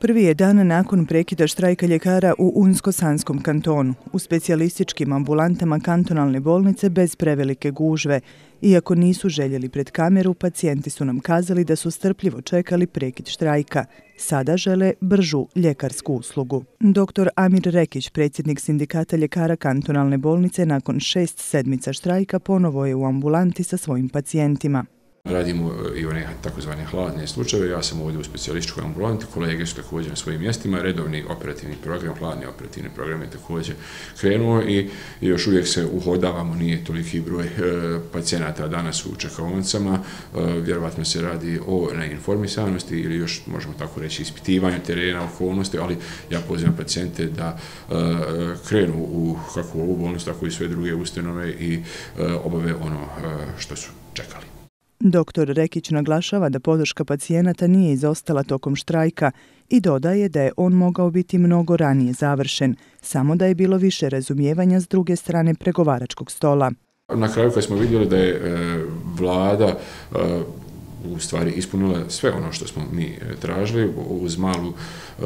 Prvi je dan nakon prekida štrajka ljekara u Unsko-Sanskom kantonu, u specijalističkim ambulantama kantonalne bolnice bez prevelike gužve. Iako nisu željeli pred kameru, pacijenti su nam kazali da su strpljivo čekali prekid štrajka. Sada žele bržu ljekarsku uslugu. Dr. Amir Rekić, predsjednik sindikata ljekara kantonalne bolnice, nakon šest sedmica štrajka ponovo je u ambulanti sa svojim pacijentima. Radimo e, i one takozvane hladne slučajeve. Ja sam ovdje u specijalističkoj ambulanti, kolege su također na svojim mjestima. Redovni operativni program, hladni operativni program je također krenuo i još uvijek se uhodavamo, nije toliki broj e, pacijenata danas u čekavoncama, E, vjerovatno se radi o neinformisanosti ili još možemo tako reći ispitivanju terena okolnosti, ali ja pozivam pacijente da e, krenu u kako ovu bolnost, tako i sve druge ustanove i e, obave ono što su čekali. Doktor Rekić naglašava da podrška pacijenata nije izostala tokom štrajka i dodaje da je on mogao biti mnogo ranije završen, samo da je bilo više razumijevanja s druge strane pregovaračkog stola. Na kraju kad smo vidjeli da je e, vlada e, u stvari ispunila sve ono što smo mi e, tražili uz malu e,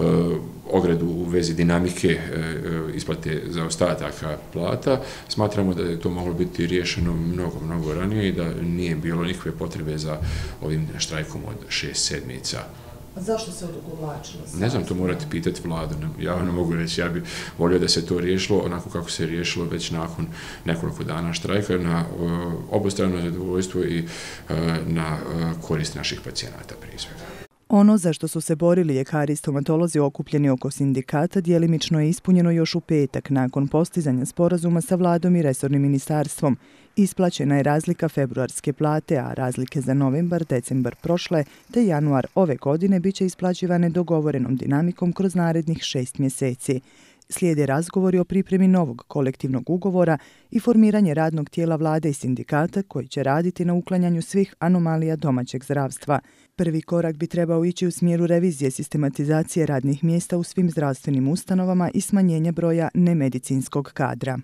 ogredu u vezi dinamike e, e isplate za ostataka plata. Smatramo da je to moglo biti riješeno mnogo, mnogo ranije i da nije bilo nikakve potrebe za ovim štrajkom od šest sedmica. A zašto se odugovlačilo? Ne znam, to morate pitati vladu. Ja ne mogu reći, ja bih volio da se to riješilo onako kako se riješilo već nakon nekoliko dana štrajka na uh, obostrano zadovoljstvo i uh, na uh, korist naših pacijenata prije svega. Ono za što su se borili ljekari i stomatolozi okupljeni oko sindikata dijelimično je ispunjeno još u petak nakon postizanja sporazuma sa vladom i resornim ministarstvom. Isplaćena je razlika februarske plate, a razlike za novembar, decembar prošle te januar ove godine biće isplaćivane dogovorenom dinamikom kroz narednih šest mjeseci. Slijede razgovori o pripremi novog kolektivnog ugovora i formiranje radnog tijela vlade i sindikata koji će raditi na uklanjanju svih anomalija domaćeg zdravstva. Prvi korak bi trebao ići u smjeru revizije sistematizacije radnih mjesta u svim zdravstvenim ustanovama i smanjenja broja nemedicinskog kadra.